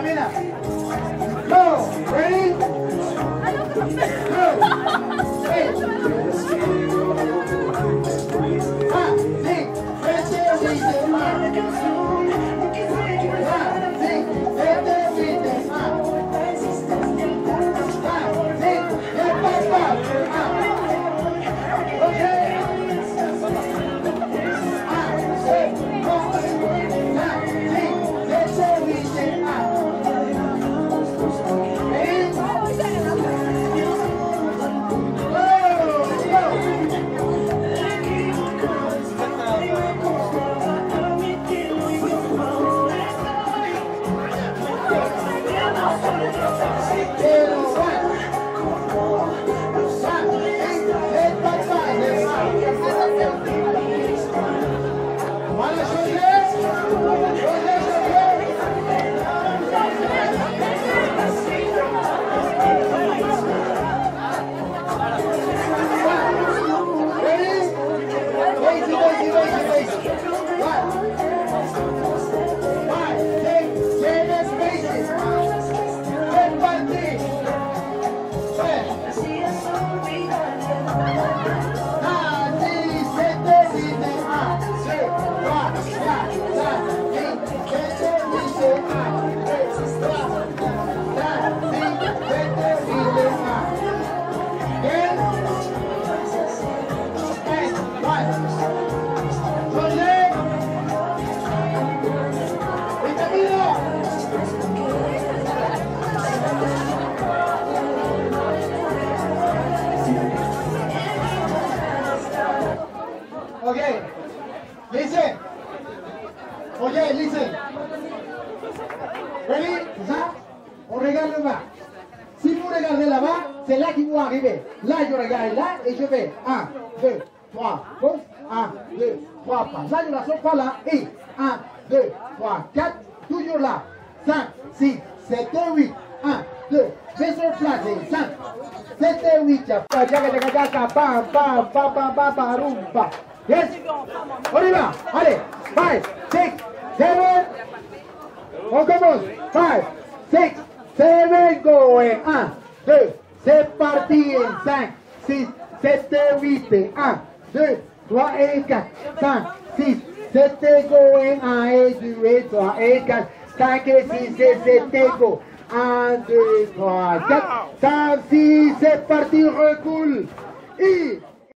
Camina. Go. Thank you. Okay, listen. Ready? C'est ça On regarde le bas. Si vous regardez là-bas, c'est là qu'ils vont arriver. Là, je regarde là et je vais 1, 2, 3, gauche, 1, 2, 3 pas. Là, je la sors pas là. Et 1, 2, 3, 4, toujours là. 5, 6, 7 et 8. 1, 2, fais son placé. 5, 7 et 8. Jaga, jaga, jaga, bam, bam, bam, bam, bam, bam, rumba. Yes? On y va. Allez. 5, 6, 7, on commence. 5, 6, 7, go. Et 1, 2, c'est parti. 5, 6, 7, 8. 1, 2, 3 et 4. 5, 6, 7 et go. Et 1 et 2 et 3 et 4. 5 et 6 et 7 et go. 1, 2, 3, 4, 5, 6, c'est parti, recule. Et